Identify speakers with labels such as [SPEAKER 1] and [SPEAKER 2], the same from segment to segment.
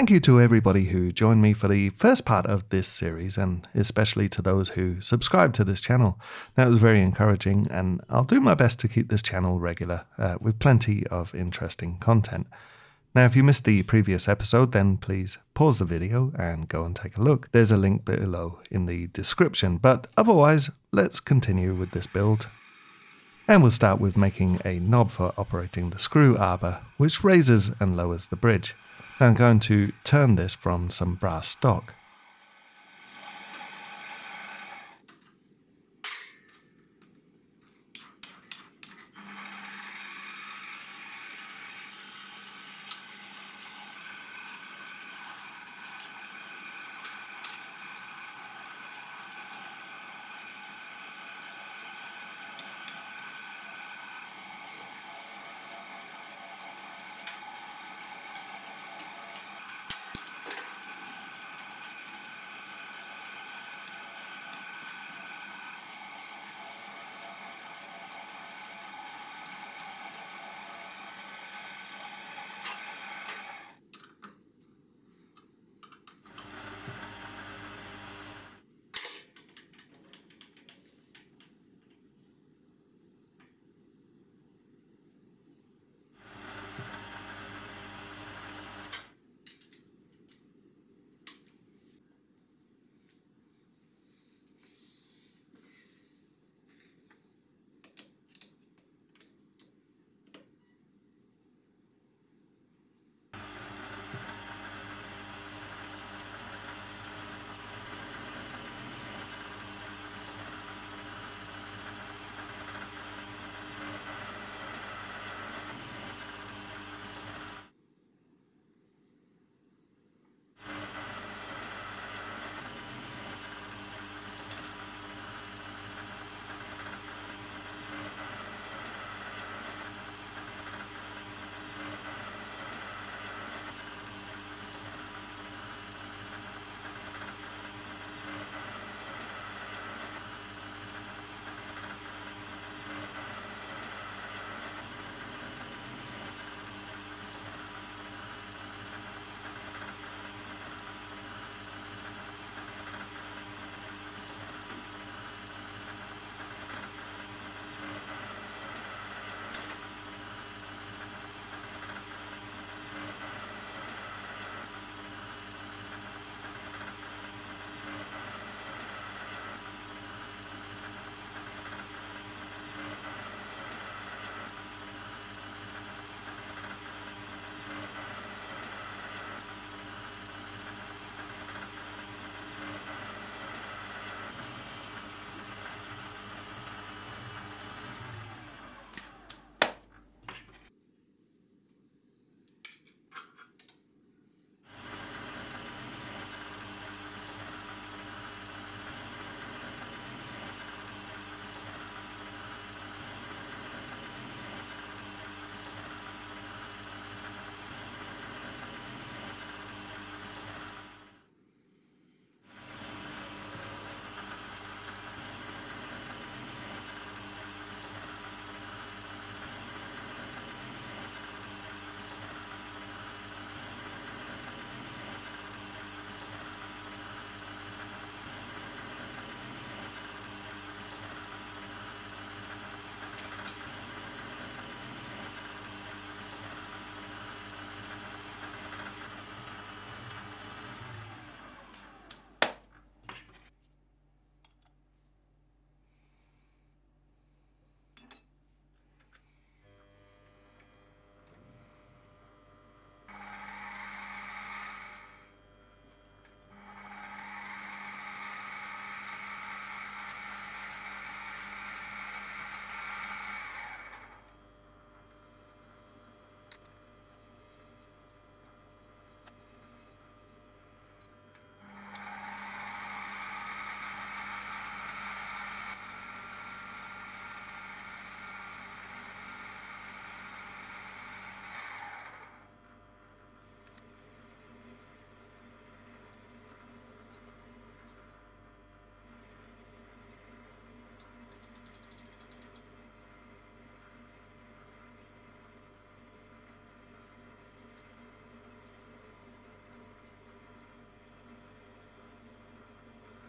[SPEAKER 1] Thank you to everybody who joined me for the first part of this series, and especially to those who subscribed to this channel. That was very encouraging, and I'll do my best to keep this channel regular uh, with plenty of interesting content. Now, if you missed the previous episode, then please pause the video and go and take a look. There's a link below in the description, but otherwise, let's continue with this build. And we'll start with making a knob for operating the screw arbor, which raises and lowers the bridge. I'm going to turn this from some brass stock.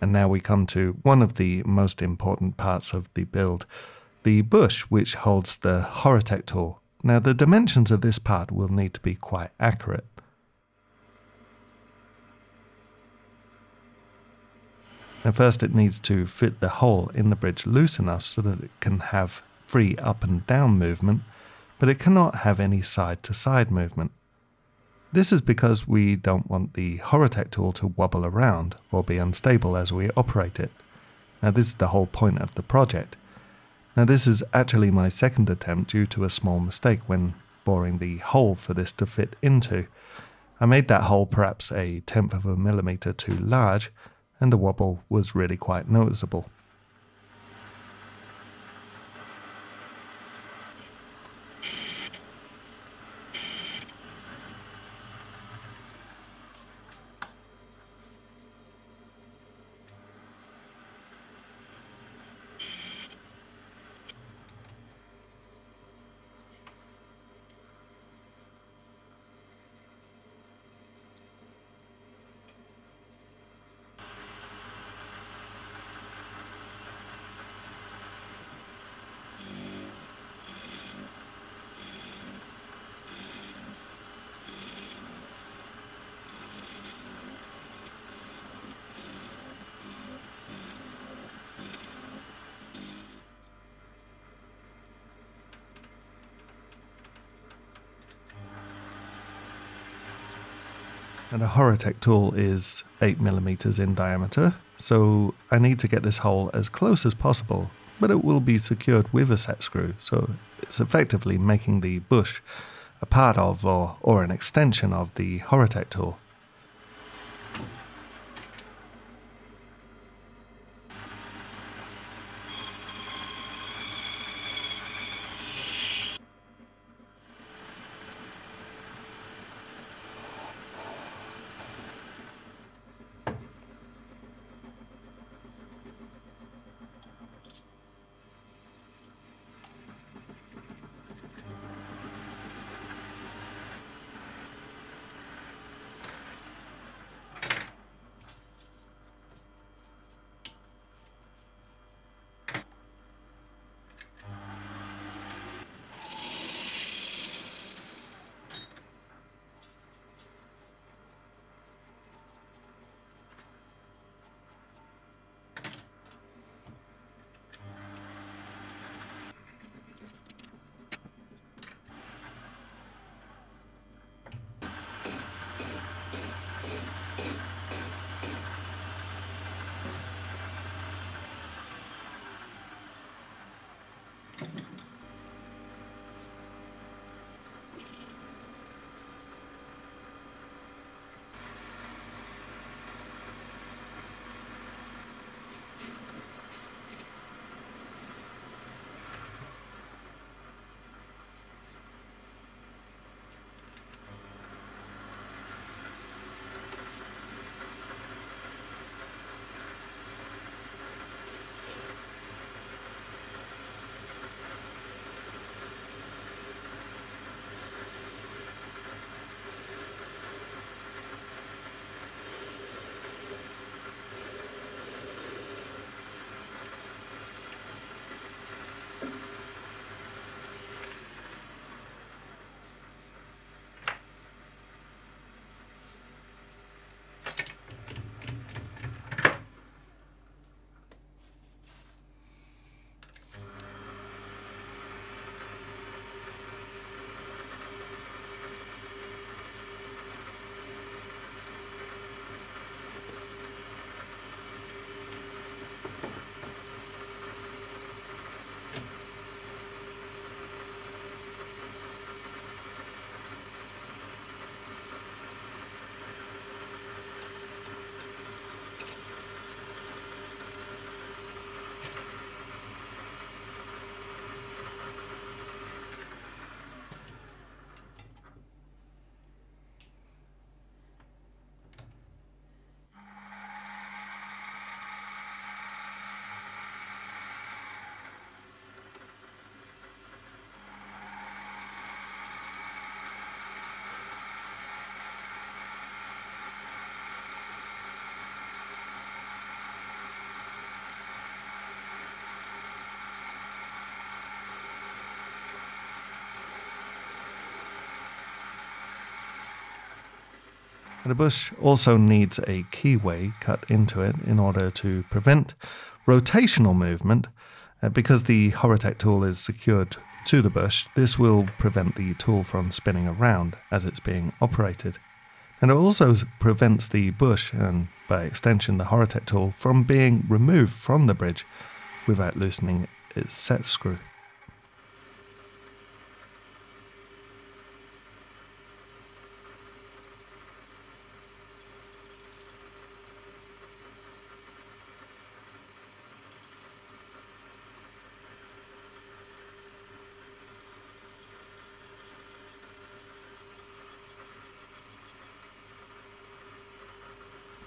[SPEAKER 1] And now we come to one of the most important parts of the build, the bush which holds the Horotec tool. Now the dimensions of this part will need to be quite accurate. Now first it needs to fit the hole in the bridge loose enough so that it can have free up and down movement, but it cannot have any side to side movement. This is because we don't want the Horotec tool to wobble around or be unstable as we operate it. Now this is the whole point of the project. Now this is actually my second attempt due to a small mistake when boring the hole for this to fit into. I made that hole perhaps a tenth of a millimeter too large and the wobble was really quite noticeable. And a Horotec tool is 8mm in diameter, so I need to get this hole as close as possible, but it will be secured with a set screw, so it's effectively making the bush a part of or, or an extension of the Horotec tool. The bush also needs a keyway cut into it in order to prevent rotational movement. Uh, because the Horotec tool is secured to the bush, this will prevent the tool from spinning around as it's being operated. And it also prevents the bush, and by extension the Horotec tool, from being removed from the bridge without loosening its set screw.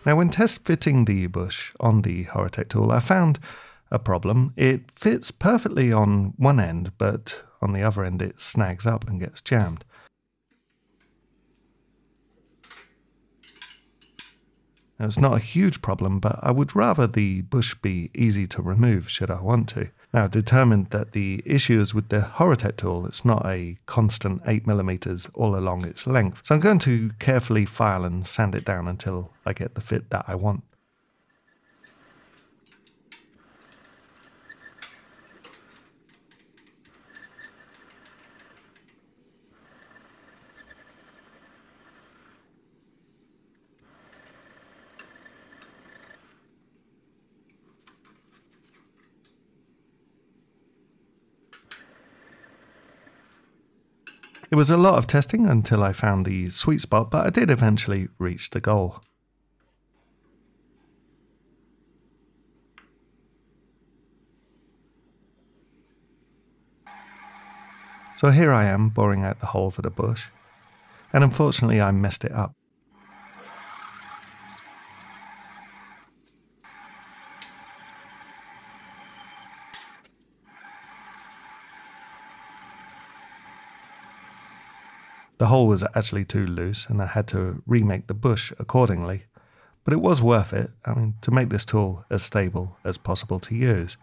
[SPEAKER 1] Now, when test fitting the bush on the Horotec tool, I found a problem. It fits perfectly on one end, but on the other end it snags up and gets jammed. Now, it's not a huge problem, but I would rather the bush be easy to remove should I want to. Now, determined that the issue is with the Horotec tool, it's not a constant 8mm all along its length. So I'm going to carefully file and sand it down until I get the fit that I want. It was a lot of testing until I found the sweet spot, but I did eventually reach the goal. So here I am boring out the hole for the bush, and unfortunately I messed it up. The hole was actually too loose and I had to remake the bush accordingly. But it was worth it, I mean, to make this tool as stable as possible to use.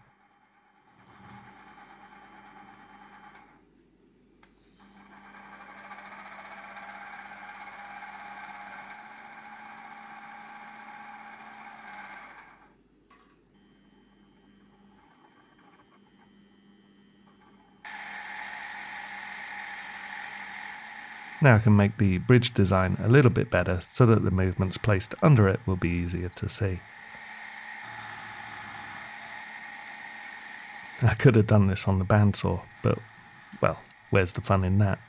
[SPEAKER 1] Now I can make the bridge design a little bit better so that the movements placed under it will be easier to see. I could have done this on the bandsaw, but, well, where's the fun in that?